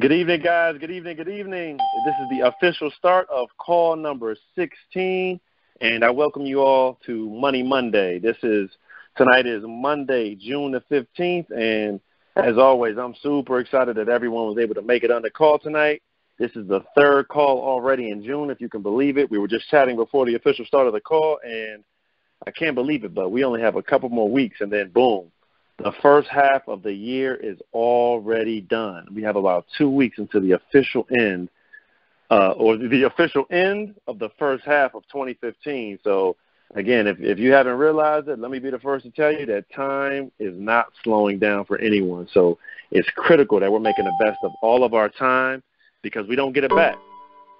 Good evening, guys. Good evening. Good evening. This is the official start of call number 16, and I welcome you all to Money Monday. This is tonight is Monday, June the 15th, and as always, I'm super excited that everyone was able to make it on the call tonight. This is the third call already in June, if you can believe it. We were just chatting before the official start of the call, and I can't believe it, but we only have a couple more weeks, and then boom, the first half of the year is already done. We have about two weeks until the official end, uh, or the official end of the first half of 2015. So, again, if, if you haven't realized it, let me be the first to tell you that time is not slowing down for anyone. So, it's critical that we're making the best of all of our time because we don't get it back.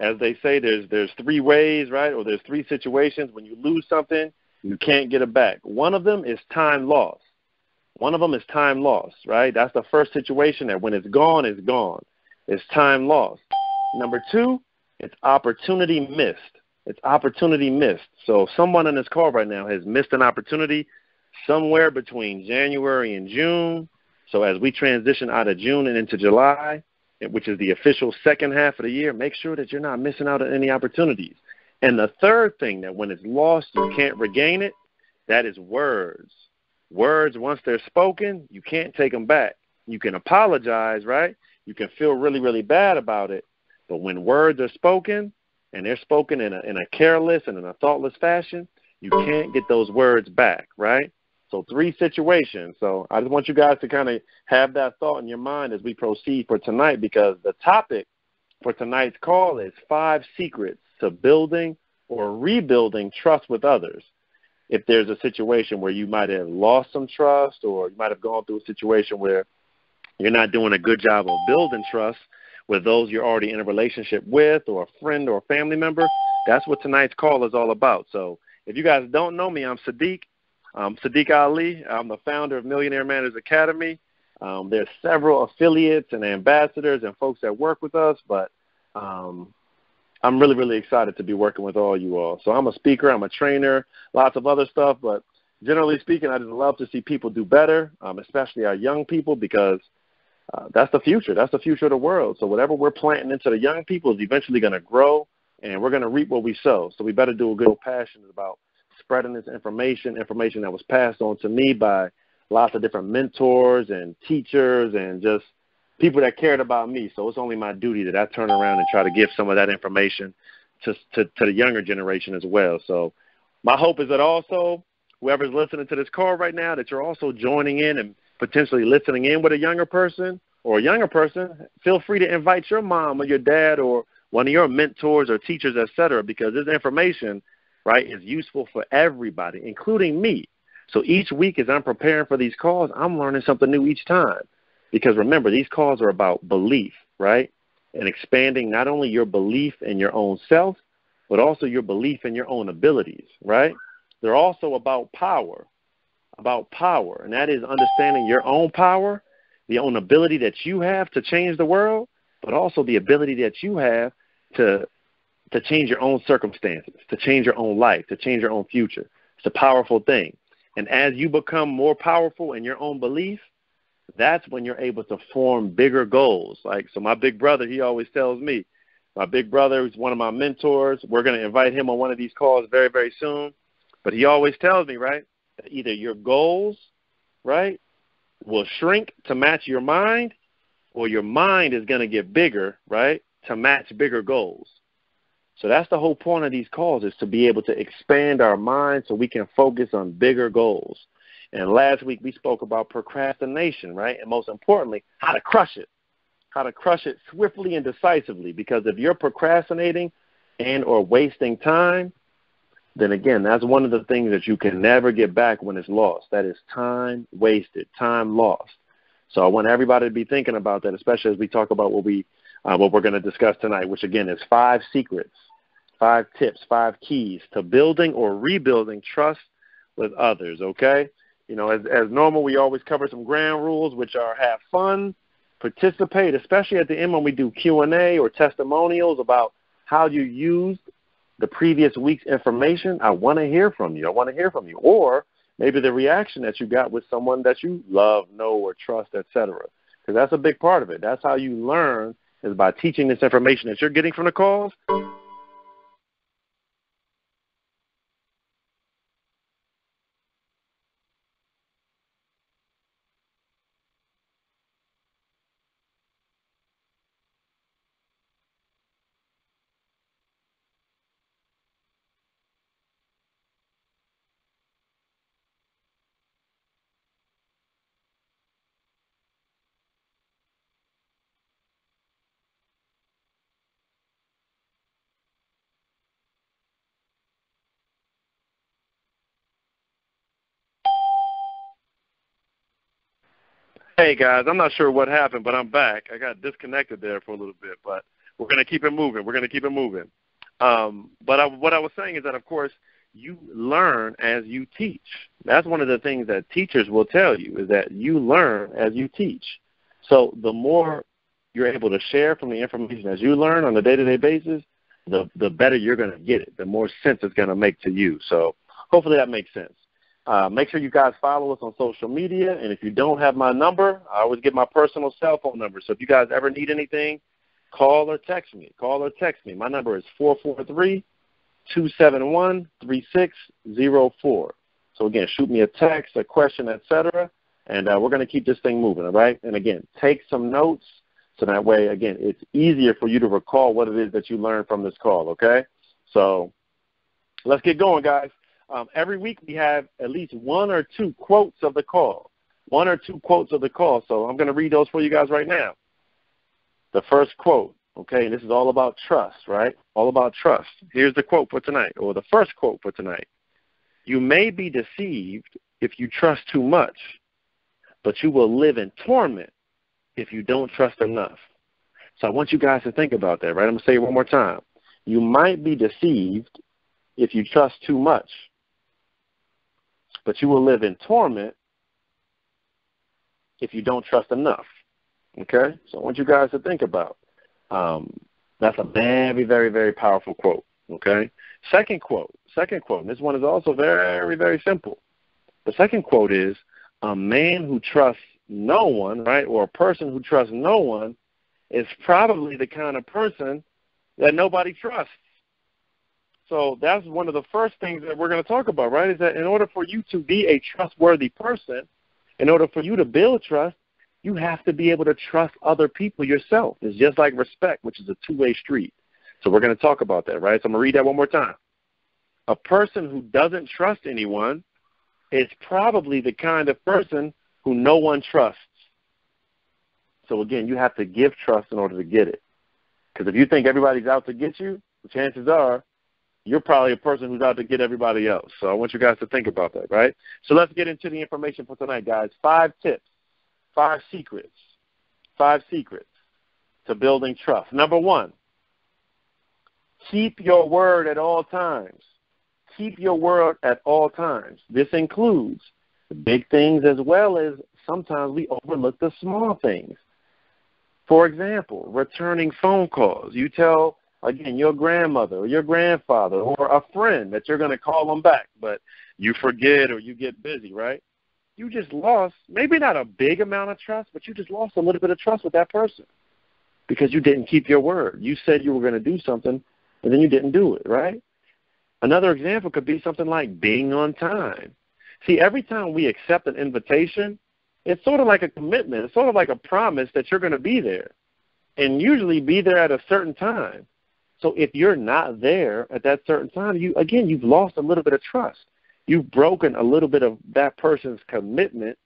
As they say, there's there's three ways, right? Or there's three situations when you lose something, you can't get it back. One of them is time lost. One of them is time lost, right? That's the first situation that when it's gone, it's gone. It's time lost. Number two, it's opportunity missed. It's opportunity missed. So someone in this call right now has missed an opportunity somewhere between January and June. So as we transition out of June and into July, which is the official second half of the year, make sure that you're not missing out on any opportunities. And the third thing that when it's lost, you can't regain it, that is words. Words, once they're spoken, you can't take them back. You can apologize, right? You can feel really, really bad about it. But when words are spoken, and they're spoken in a, in a careless and in a thoughtless fashion, you can't get those words back, right? So three situations. So I just want you guys to kind of have that thought in your mind as we proceed for tonight because the topic for tonight's call is five secrets to building or rebuilding trust with others if there's a situation where you might have lost some trust or you might have gone through a situation where you're not doing a good job of building trust with those you're already in a relationship with or a friend or a family member, that's what tonight's call is all about. So if you guys don't know me, I'm Sadiq. I'm Sadiq Ali. I'm the founder of Millionaire Manners Academy. Um, there's several affiliates and ambassadors and folks that work with us, but um, I'm really, really excited to be working with all you all. So I'm a speaker, I'm a trainer, lots of other stuff, but generally speaking, I just love to see people do better, um, especially our young people, because uh, that's the future. That's the future of the world. So whatever we're planting into the young people is eventually going to grow, and we're going to reap what we sow. So we better do a good old passion about spreading this information, information that was passed on to me by lots of different mentors and teachers and just – people that cared about me. So it's only my duty that I turn around and try to give some of that information to to, to the younger generation as well. So my hope is that also whoever's listening to this call right now, that you're also joining in and potentially listening in with a younger person or a younger person. Feel free to invite your mom or your dad or one of your mentors or teachers, etc., because this information, right, is useful for everybody, including me. So each week as I'm preparing for these calls, I'm learning something new each time. Because remember, these calls are about belief, right? And expanding not only your belief in your own self, but also your belief in your own abilities, right? They're also about power, about power. And that is understanding your own power, the own ability that you have to change the world, but also the ability that you have to to change your own circumstances, to change your own life, to change your own future. It's a powerful thing. And as you become more powerful in your own belief, that's when you're able to form bigger goals. Like, so my big brother, he always tells me, my big brother is one of my mentors. We're going to invite him on one of these calls very, very soon. But he always tells me, right, that either your goals, right, will shrink to match your mind, or your mind is going to get bigger, right, to match bigger goals. So that's the whole point of these calls is to be able to expand our mind so we can focus on bigger goals. And last week we spoke about procrastination, right? And most importantly, how to crush it. How to crush it swiftly and decisively because if you're procrastinating and or wasting time, then again, that's one of the things that you can never get back when it's lost. That is time wasted, time lost. So I want everybody to be thinking about that, especially as we talk about what we uh, what we're going to discuss tonight, which again is five secrets, five tips, five keys to building or rebuilding trust with others. Okay, you know, as, as normal, we always cover some ground rules, which are have fun, participate, especially at the end when we do Q&A or testimonials about how you used the previous week's information. I want to hear from you. I want to hear from you. Or maybe the reaction that you got with someone that you love, know, or trust, etc. Because that's a big part of it. That's how you learn is by teaching this information that you're getting from the calls Hey guys, I'm not sure what happened, but I'm back. I got disconnected there for a little bit, but we're going to keep it moving. We're going to keep it moving. Um, but I, what I was saying is that, of course, you learn as you teach. That's one of the things that teachers will tell you is that you learn as you teach. So the more you're able to share from the information as you learn on a day-to-day basis, the the better you're going to get it. The more sense it's going to make to you. So hopefully that makes sense. Uh, make sure you guys follow us on social media. And if you don't have my number, I always get my personal cell phone number. So if you guys ever need anything, call or text me. Call or text me. My number is four four three two seven one three six zero four. So again, shoot me a text, a question, etc. And uh, we're going to keep this thing moving, all right? And again, take some notes so that way, again, it's easier for you to recall what it is that you learned from this call, okay? So let's get going, guys. Um, every week we have at least one or two quotes of the call. One or two quotes of the call. So I'm going to read those for you guys right now. The first quote, okay, and this is all about trust, right? All about trust. Here's the quote for tonight, or the first quote for tonight. You may be deceived if you trust too much, but you will live in torment if you don't trust enough. So I want you guys to think about that, right? I'm going to say it one more time. You might be deceived if you trust too much, but you will live in torment if you don't trust enough. Okay? So I want you guys to think about. Um, that's a very, very, very powerful quote. Okay? Second quote. Second quote. And this one is also very, very simple. The second quote is a man who trusts no one, right, or a person who trusts no one is probably the kind of person that nobody trusts. So that's one of the first things that we're going to talk about, right? Is that in order for you to be a trustworthy person, in order for you to build trust, you have to be able to trust other people yourself. It's just like respect, which is a two way street. So we're going to talk about that, right? So I'm going to read that one more time. A person who doesn't trust anyone is probably the kind of person who no one trusts. So again, you have to give trust in order to get it. Because if you think everybody's out to get you, the chances are you're probably a person who's out to get everybody else. So I want you guys to think about that, right? So let's get into the information for tonight, guys. Five tips, five secrets, five secrets to building trust. Number one, keep your word at all times. Keep your word at all times. This includes big things as well as sometimes we overlook the small things. For example, returning phone calls. You tell again, your grandmother or your grandfather or a friend that you're going to call them back, but you forget or you get busy, right? You just lost maybe not a big amount of trust, but you just lost a little bit of trust with that person because you didn't keep your word. You said you were going to do something, and then you didn't do it, right? Another example could be something like being on time. See, every time we accept an invitation, it's sort of like a commitment. It's sort of like a promise that you're going to be there and usually be there at a certain time. So if you're not there at that certain time, you again you've lost a little bit of trust. You've broken a little bit of that person's commitment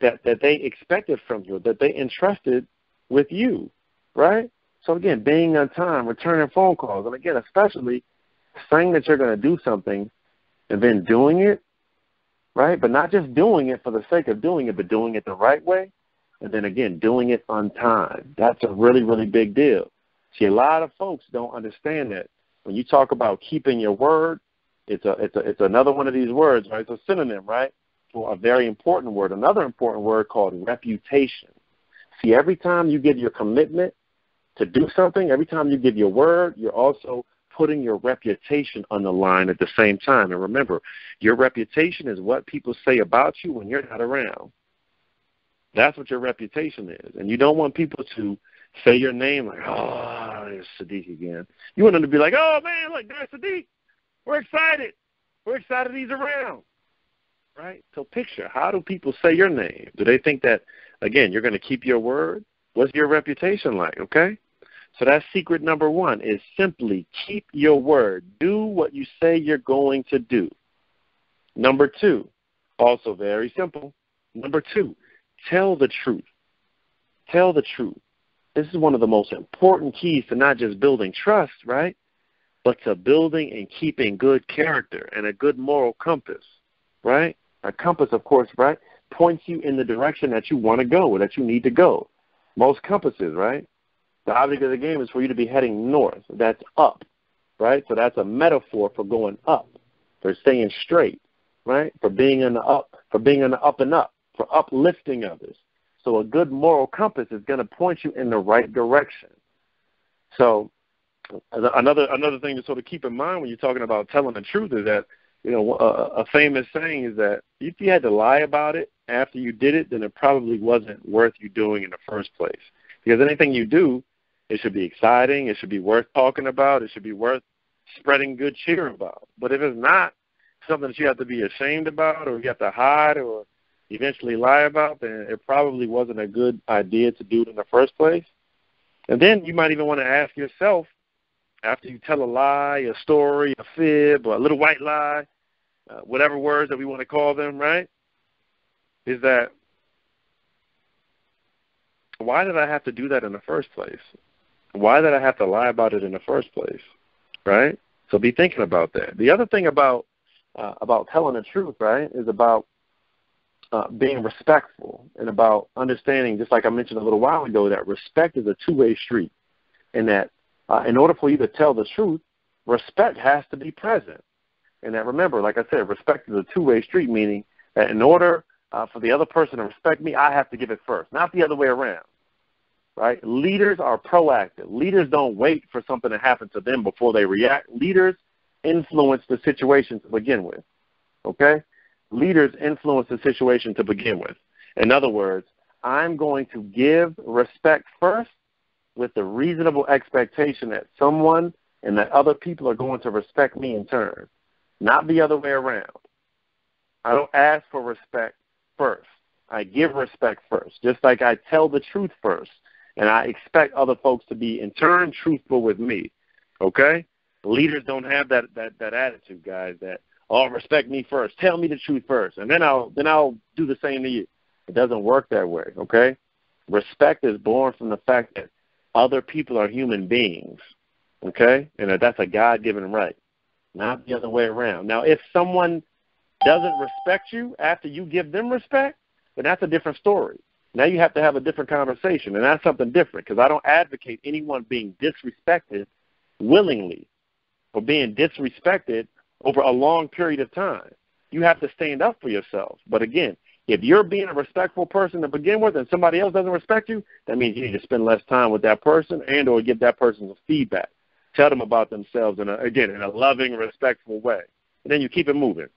that that they expected from you, that they entrusted with you, right? So again, being on time, returning phone calls, and again, especially saying that you're going to do something and then doing it, right? But not just doing it for the sake of doing it, but doing it the right way, and then again, doing it on time. That's a really, really big deal. See, a lot of folks don't understand that. When you talk about keeping your word, it's a it's a it's another one of these words, right? It's a synonym, right, for a very important word. Another important word called reputation. See, every time you give your commitment to do something, every time you give your word, you're also putting your reputation on the line at the same time. And remember, your reputation is what people say about you when you're not around. That's what your reputation is. And you don't want people to say your name like, oh, there's Sadiq again. You want them to be like, oh, man, look, there's Sadiq. We're excited. We're excited he's around. Right? So picture, how do people say your name? Do they think that, again, you're going to keep your word? What's your reputation like, okay? So that's secret number one is simply keep your word. Do what you say you're going to do. Number two, also very simple. Number two, tell the truth. Tell the truth. This is one of the most important keys to not just building trust, right? But to building and keeping good character and a good moral compass, right? A compass, of course, right, points you in the direction that you want to go or that you need to go. Most compasses, right? The object of the game is for you to be heading north. That's up, right? So that's a metaphor for going up, for staying straight, right? For being in the up, for being in the up and up, for uplifting others. So a good moral compass is going to point you in the right direction. So another another thing to sort of keep in mind when you're talking about telling the truth is that you know a, a famous saying is that if you had to lie about it after you did it, then it probably wasn't worth you doing in the first place. Because anything you do it should be exciting. It should be worth talking about. It should be worth spreading good cheer about. But if it's not something that you have to be ashamed about or you have to hide or eventually lie about, then it probably wasn't a good idea to do it in the first place. And then you might even want to ask yourself, after you tell a lie, a story, a fib, or a little white lie, uh, whatever words that we want to call them, right? Is that why did I have to do that in the first place? why did I have to lie about it in the first place? Right? So be thinking about that. The other thing about uh, about telling the truth, right, is about uh, being respectful and about understanding, just like I mentioned a little while ago, that respect is a two-way street, and that uh, in order for you to tell the truth, respect has to be present. And that remember, like I said, respect is a two-way street, meaning that in order uh, for the other person to respect me, I have to give it first, not the other way around right? Leaders are proactive. Leaders don't wait for something to happen to them before they react. Leaders influence the situation to begin with. Okay? Leaders influence the situation to begin with. In other words, I'm going to give respect first with the reasonable expectation that someone and that other people are going to respect me in turn, not the other way around. I don't ask for respect first. I give respect first, just like I tell the truth first and I expect other folks to be in turn truthful with me. Okay? Leaders don't have that that that attitude, guys. That oh, respect me first, tell me the truth first, and then I'll then I'll do the same to you. It doesn't work that way. Okay? Respect is born from the fact that other people are human beings. Okay, and that's a God-given right, not the other way around. Now, if someone doesn't respect you after you give them respect, then that's a different story. Now you have to have a different conversation, and that's something different because I don't advocate anyone being disrespected willingly or being disrespected over a long period of time. You have to stand up for yourself. But again, if you're being a respectful person to begin with and somebody else doesn't respect you, that means you need to spend less time with that person and or give that person some feedback. Tell them about themselves in a, again in a loving, respectful way. And then you keep it moving.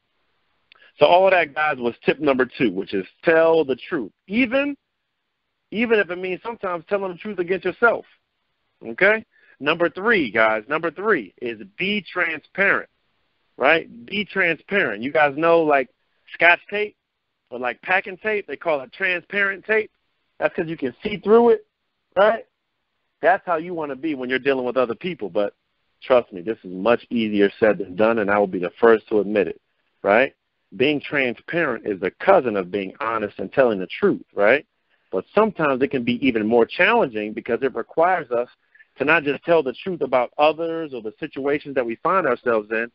So all of that, guys, was tip number two, which is tell the truth. Even even if it means sometimes telling the truth against yourself. Okay? Number three, guys, number three is be transparent, right? Be transparent. You guys know, like, scotch tape or like packing tape, they call it transparent tape. That's because you can see through it, right? That's how you want to be when you're dealing with other people. But trust me, this is much easier said than done, and I will be the first to admit it, right? Being transparent is the cousin of being honest and telling the truth, right? But sometimes it can be even more challenging because it requires us to not just tell the truth about others or the situations that we find ourselves in,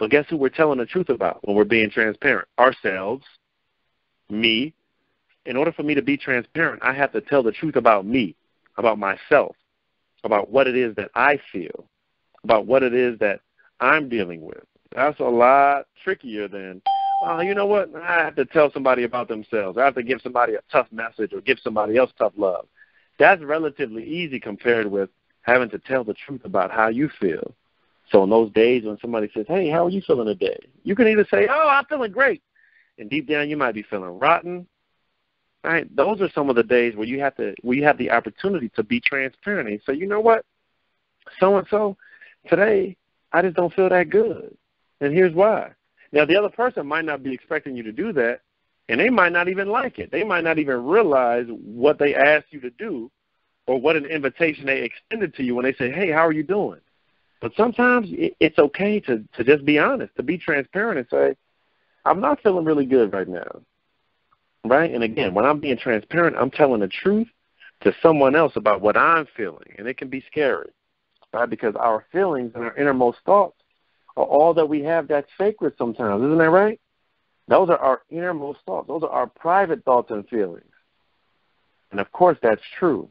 but guess who we're telling the truth about when we're being transparent? Ourselves, me. In order for me to be transparent, I have to tell the truth about me, about myself, about what it is that I feel, about what it is that I'm dealing with. That's a lot trickier than oh, you know what? I have to tell somebody about themselves. I have to give somebody a tough message or give somebody else tough love. That's relatively easy compared with having to tell the truth about how you feel. So in those days when somebody says, "Hey, how are you feeling today?" You can either say, "Oh, I'm feeling great," and deep down you might be feeling rotten, Right? Those are some of the days where you have to where you have the opportunity to be transparent and say, you know what, so and so, today I just don't feel that good, and here's why. Now the other person might not be expecting you to do that, and they might not even like it. They might not even realize what they asked you to do, or what an invitation they extended to you when they say, "Hey, how are you doing?" But sometimes it's okay to to just be honest, to be transparent, and say, "I'm not feeling really good right now." right? And again, when I'm being transparent, I'm telling the truth to someone else about what I'm feeling, and it can be scary, right? Because our feelings and our innermost thoughts are all that we have that's sacred sometimes, isn't that right? Those are our innermost thoughts. Those are our private thoughts and feelings. And of course, that's true.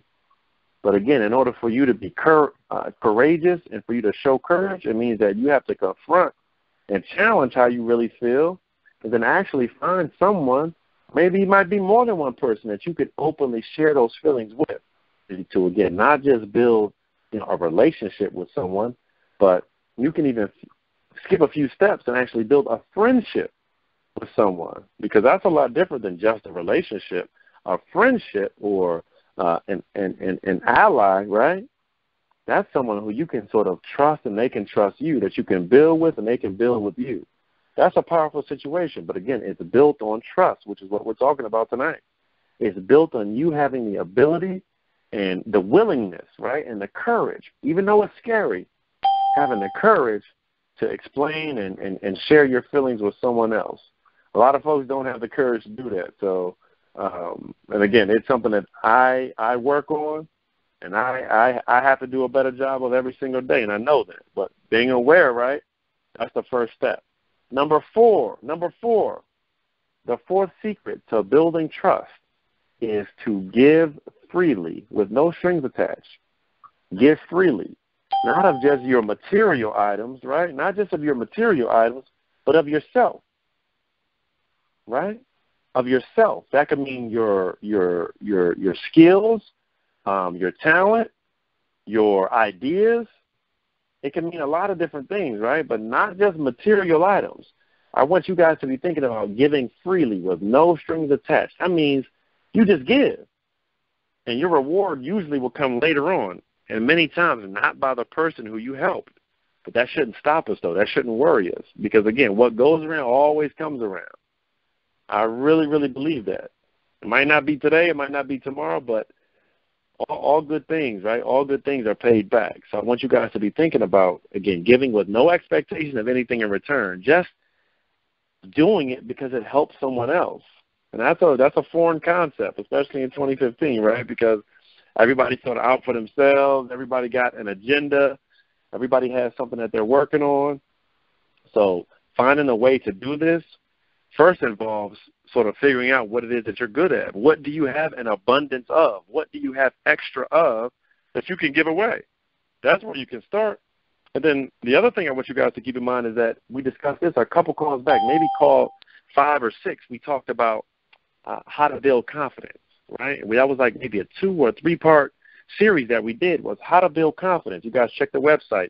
But again, in order for you to be cur- uh, courageous and for you to show courage, it means that you have to confront and challenge how you really feel, and then actually find someone Maybe it might be more than one person that you could openly share those feelings with. To again, not just build you know, a relationship with someone, but you can even skip a few steps and actually build a friendship with someone because that's a lot different than just a relationship. A friendship or uh, an, an, an, an ally, right? That's someone who you can sort of trust and they can trust you, that you can build with and they can build with you. That's a powerful situation. But again, it's built on trust, which is what we're talking about tonight. It's built on you having the ability and the willingness, right, and the courage, even though it's scary, having the courage to explain and, and, and share your feelings with someone else. A lot of folks don't have the courage to do that. So, um, and again, it's something that I I work on, and I, I I have to do a better job of every single day, and I know that. But being aware, right, that's the first step. Number four, number four, the fourth secret to building trust is to give freely with no strings attached. Give freely, not of just your material items, right? Not just of your material items, but of yourself, right? Of yourself. That could mean your your your your skills, um, your talent, your ideas, it can mean a lot of different things, right? But not just material items. I want you guys to be thinking about giving freely with no strings attached. That means you just give. And your reward usually will come later on. And many times not by the person who you helped. But that shouldn't stop us though. That shouldn't worry us. Because again, what goes around always comes around. I really, really believe that. It might not be today, it might not be tomorrow, but all, all good things, right? All good things are paid back. So I want you guys to be thinking about again giving with no expectation of anything in return, just doing it because it helps someone else. And that's a that's a foreign concept, especially in 2015, right? Because everybody's sort of out for themselves. Everybody got an agenda. Everybody has something that they're working on. So finding a way to do this first involves sort of figuring out what it is that you're good at. What do you have an abundance of? What do you have extra of that you can give away? That's where you can start. And then the other thing I want you guys to keep in mind is that we discussed this a couple calls back, maybe call five or six. We talked about uh, how to build confidence, right? That was like maybe a two or three part series that we did was how to build confidence. You guys check the website,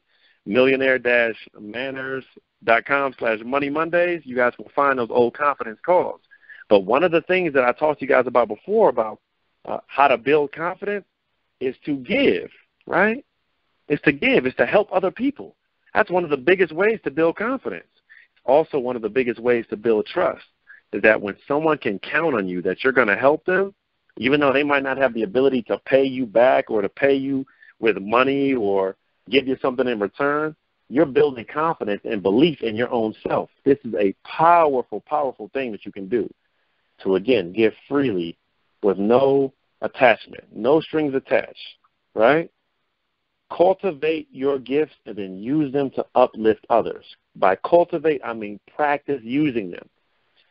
millionaire-manners.com slash money Mondays. You guys will find those old confidence calls. But one of the things that I talked to you guys about before about uh, how to build confidence is to give, right? Is to give, is to help other people. That's one of the biggest ways to build confidence. It's also one of the biggest ways to build trust is that when someone can count on you that you're going to help them, even though they might not have the ability to pay you back or to pay you with money or give you something in return, you're building confidence and belief in your own self. This is a powerful, powerful thing that you can do to again give freely with no attachment, no strings attached, right? Cultivate your gifts and then use them to uplift others. By cultivate, I mean practice using them.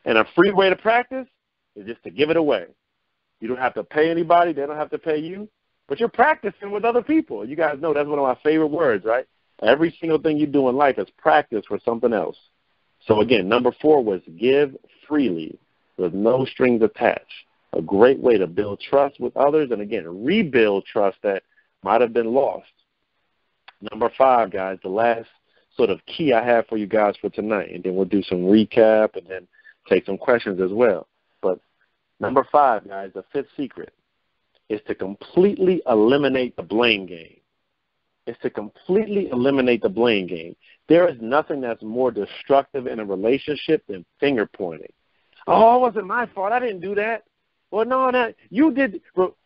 And a free way to practice is just to give it away. You don't have to pay anybody, they don't have to pay you, but you're practicing with other people. You guys know that's one of my favorite words, right? Every single thing you do in life is practice for something else. So again, number four was give freely with no strings attached. A great way to build trust with others and again, rebuild trust that might have been lost. Number five, guys, the last sort of key I have for you guys for tonight, and then we'll do some recap and then take some questions as well. But Number five, guys, the fifth secret is to completely eliminate the blame game. Is to completely eliminate the blame game. There is nothing that's more destructive in a relationship than finger pointing. Oh, it wasn't my fault. I didn't do that. Well, no, that you did.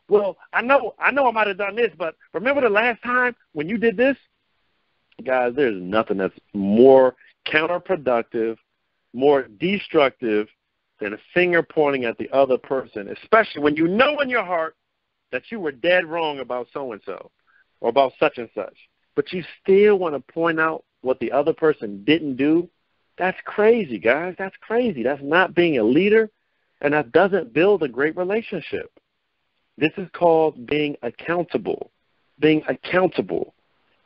Well, I know, I know, I might have done this, but remember the last time when you did this, guys? There's nothing that's more counterproductive, more destructive than a finger pointing at the other person, especially when you know in your heart that you were dead wrong about so and so or about such and such, but you still want to point out what the other person didn't do. That's crazy, guys. That's crazy. That's not being a leader, and that doesn't build a great relationship. This is called being accountable. Being accountable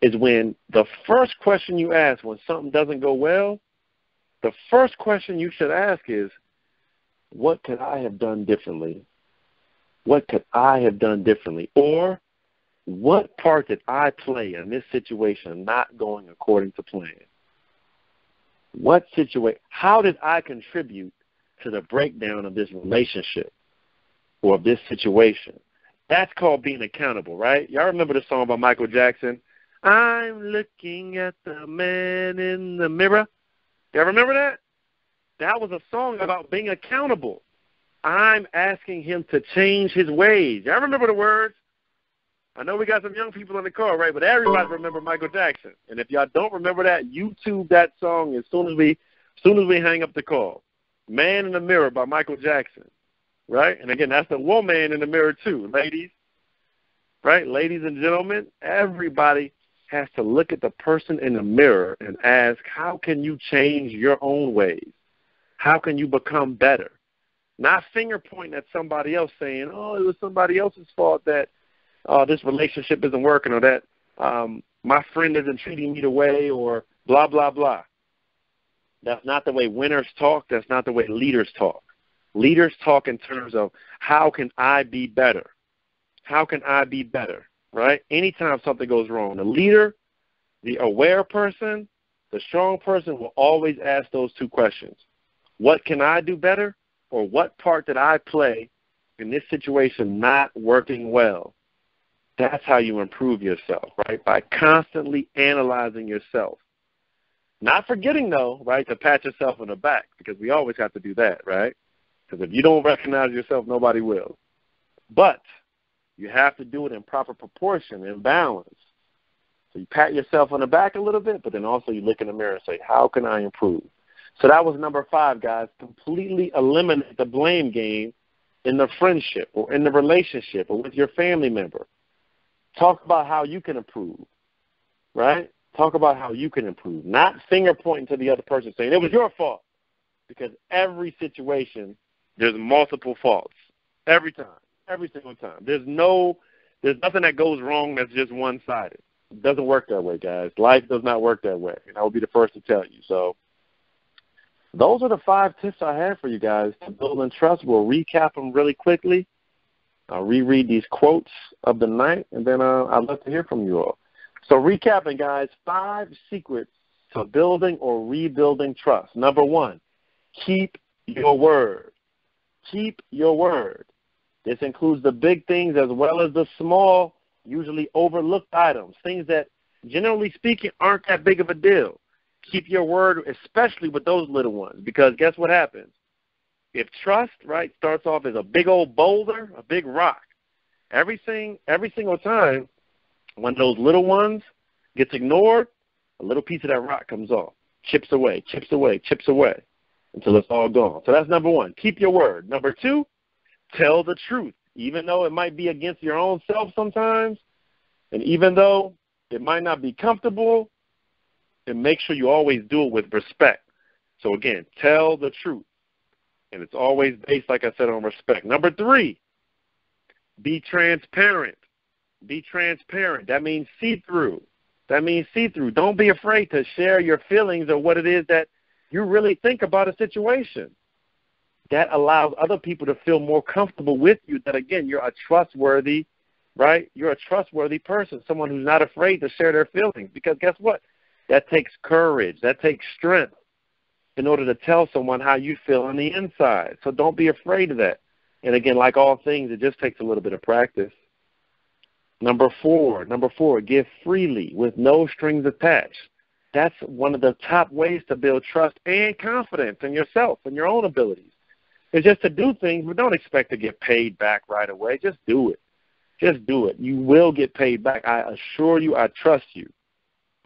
is when the first question you ask when something doesn't go well, the first question you should ask is, what could I have done differently? What could I have done differently? Or what part did I play in this situation not going according to plan? What situation, how did I contribute to the breakdown of this relationship or of this situation? That's called being accountable, right? Y'all remember the song by Michael Jackson? I'm looking at the man in the mirror. Y'all remember that? That was a song about being accountable. I'm asking him to change his ways. Y'all remember the words? I know we got some young people in the car, right? But everybody remember Michael Jackson. And if y'all don't remember that, YouTube that song as soon as we as soon as we hang up the call. Man in the Mirror by Michael Jackson. Right? And again, that's the woman in the mirror too, ladies. Right? Ladies and gentlemen, everybody has to look at the person in the mirror and ask, how can you change your own ways? How can you become better? Not finger pointing at somebody else saying, oh, it was somebody else's fault that uh, this relationship isn't working or that um, my friend isn't treating me the way or blah, blah, blah. That's not the way winners talk. That's not the way leaders talk. Leaders talk in terms of how can I be better? How can I be better? Right? Anytime something goes wrong, the leader, the aware person, the strong person will always ask those two questions. What can I do better? Or what part did I play in this situation not working well? That's how you improve yourself, right? By constantly analyzing yourself. Not forgetting, though, right, to pat yourself on the back, because we always have to do that, right? Because if you don't recognize yourself, nobody will. But you have to do it in proper proportion and balance. So you pat yourself on the back a little bit, but then also you look in the mirror and say, how can I improve? So that was number five, guys. Completely eliminate the blame game in the friendship or in the relationship or with your family member. Talk about how you can improve, right? Talk about how you can improve, not finger pointing to the other person saying it was your fault. Because every situation, there's multiple faults. Every time, every single time. There's no, there's nothing that goes wrong that's just one sided. It doesn't work that way, guys. Life does not work that way, and I will be the first to tell you. So, those are the five tips I have for you guys to build and trust. We'll recap them really quickly. I'll reread these quotes of the night, and then uh, I'd love to hear from you all. So, recapping, guys, five secrets to building or rebuilding trust. Number one, keep your word. Keep your word. This includes the big things as well as the small, usually overlooked items, things that, generally speaking, aren't that big of a deal. Keep your word, especially with those little ones, because guess what happens? if trust, right, starts off as a big old boulder, a big rock, everything every single time when those little ones gets ignored, a little piece of that rock comes off, chips away, chips away, chips away until it's all gone. So that's number one. Keep your word. Number two, tell the truth. Even though it might be against your own self sometimes, and even though it might not be comfortable, and make sure you always do it with respect. So again, tell the truth. And it's always based, like I said, on respect. Number three, be transparent. Be transparent. That means see through. That means see through. Don't be afraid to share your feelings or what it is that you really think about a situation. That allows other people to feel more comfortable with you. That again, you're a trustworthy, right? You're a trustworthy person, someone who's not afraid to share their feelings. Because guess what? That takes courage. That takes strength in order to tell someone how you feel on the inside. So don't be afraid of that. And again, like all things, it just takes a little bit of practice. Number four, number four, give freely with no strings attached. That's one of the top ways to build trust and confidence in yourself and your own abilities. It's just to do things, but don't expect to get paid back right away. Just do it. Just do it. You will get paid back. I assure you, I trust you.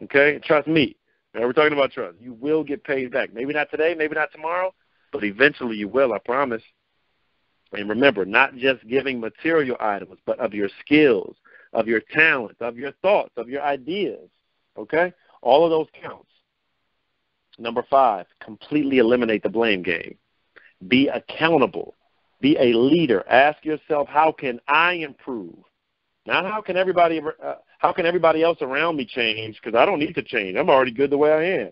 Okay? Trust me. Now we're talking about trust. You will get paid back. Maybe not today, maybe not tomorrow, but eventually you will, I promise. And remember, not just giving material items, but of your skills, of your talents, of your thoughts, of your ideas. Okay? All of those counts. Number five, completely eliminate the blame game. Be accountable. Be a leader. Ask yourself, how can I improve? Not how can everybody uh, how can everybody else around me change? Because I don't need to change. I'm already good the way I am.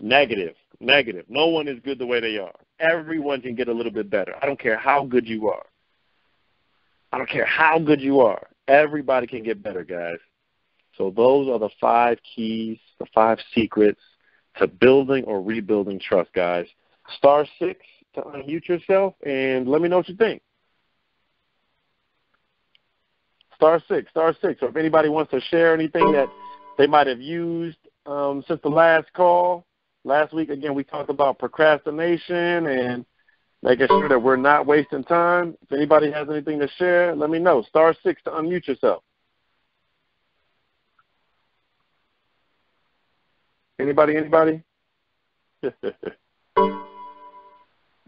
Negative, negative. No one is good the way they are. Everyone can get a little bit better. I don't care how good you are. I don't care how good you are. Everybody can get better, guys. So those are the five keys, the five secrets to building or rebuilding trust, guys. Star six to unmute yourself and let me know what you think. Star six, star six. Or if anybody wants to share anything that they might have used um, since the last call. Last week, again, we talked about procrastination and making sure that we're not wasting time. If anybody has anything to share, let me know. Star six to unmute yourself. Anybody? Anybody?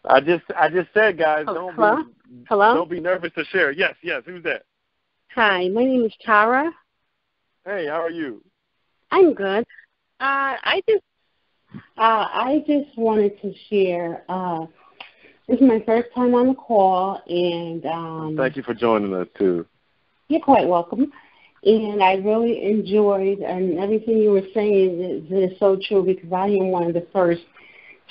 I just I just said, guys, oh, don't hello? be hello. Don't be nervous to share. Yes, yes. Who's that? Hi, my name is Tara. Hey, how are you? I'm good. Uh, I just uh, I just wanted to share. Uh, this is my first time on the call, and um, thank you for joining us too. You're quite welcome. And I really enjoyed, and everything you were saying is, is so true because I am one of the first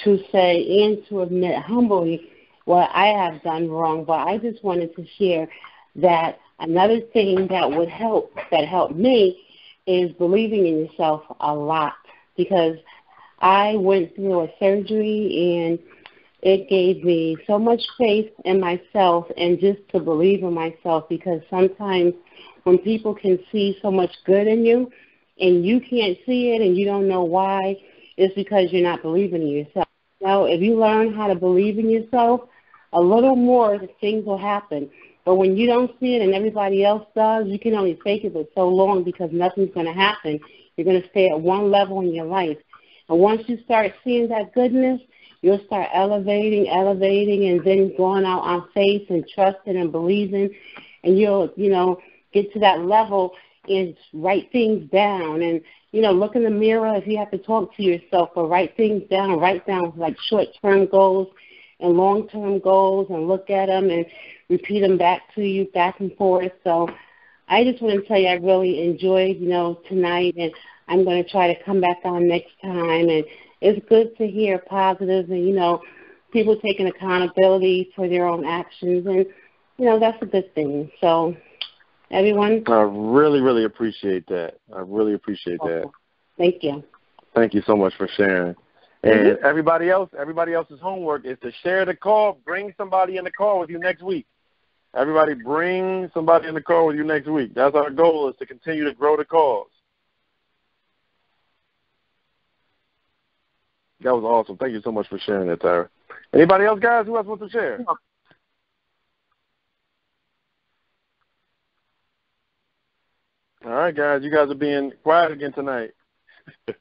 to say and to admit humbly what I have done wrong. But I just wanted to share that another thing that would help, that helped me, is believing in yourself a lot because I went through a surgery and it gave me so much faith in myself and just to believe in myself because sometimes when people can see so much good in you and you can't see it and you don't know why, it's because you're not believing in yourself. Now, if you learn how to believe in yourself a little more, things will happen. But when you don't see it and everybody else does, you can only fake it for so long because nothing's going to happen. You're going to stay at one level in your life. And once you start seeing that goodness, you'll start elevating, elevating, and then going out on faith and trusting and believing. And you'll, you know, get to that level and write things down and you know look in the mirror if you have to talk to yourself or write things down write down like short term goals and long term goals and look at them and repeat them back to you back and forth so i just want to tell you i really enjoyed you know tonight and i'm going to try to come back on next time and it's good to hear positive and you know people taking accountability for their own actions and you know that's a good thing so everyone? I really, really appreciate that. I really appreciate that. Thank you. Thank you so much for sharing. And mm-hmm. everybody else, everybody else's homework is to share the call. Bring somebody in the call with you next week. Everybody, bring somebody in the car with you next week. That's our goal is to continue to grow the cause. That was awesome. Thank you so much for sharing that, Tyra. Anybody else, guys? Who else wants to share? All right, guys, you guys are being quiet again tonight.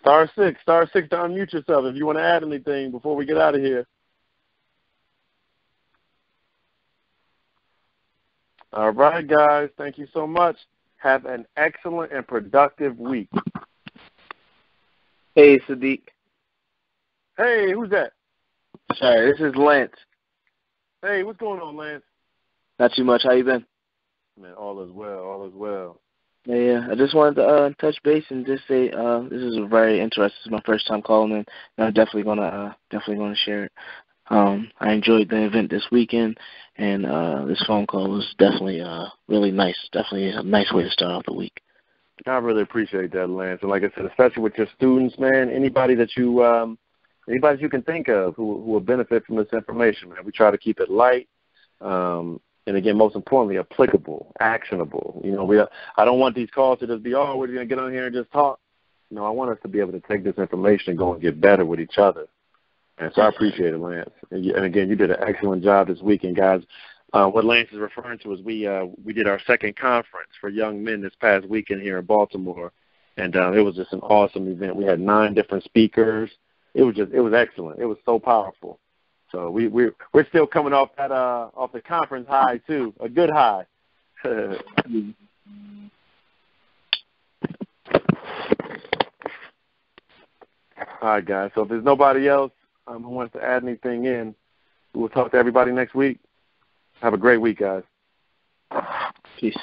star six, star six to unmute yourself if you want to add anything before we get out of here. All right, guys, thank you so much. Have an excellent and productive week. Hey, Sadiq. Hey, who's that? Sorry, this is Lance. Hey, what's going on, Lance? Not too much. How you been? Man, all is well. All is well. Yeah, yeah. I just wanted to uh, touch base and just say uh, this is very interesting. This is my first time calling in, and I'm definitely gonna uh, definitely gonna share it. Um, I enjoyed the event this weekend, and uh, this phone call was definitely uh, really nice. Definitely a nice way to start off the week. I really appreciate that, Lance. And like I said, especially with your students, man, anybody that you um, anybody you can think of who who will benefit from this information. Man, we try to keep it light, um, and again, most importantly, applicable, actionable. You know, we I don't want these calls to just be, oh, we're to get on here and just talk. No, I want us to be able to take this information and go and get better with each other. And so I appreciate it, Lance. And, you, and again, you did an excellent job this weekend, guys. Uh, what Lance is referring to is we uh, we did our second conference for young men this past weekend here in Baltimore, and uh, it was just an awesome event. We had nine different speakers. It was just it was excellent. It was so powerful. So we we we're still coming off that uh off the conference high too, a good high. All right, guys. So if there's nobody else um, who wants to add anything in, we'll talk to everybody next week. Have a great week, guys. Peace.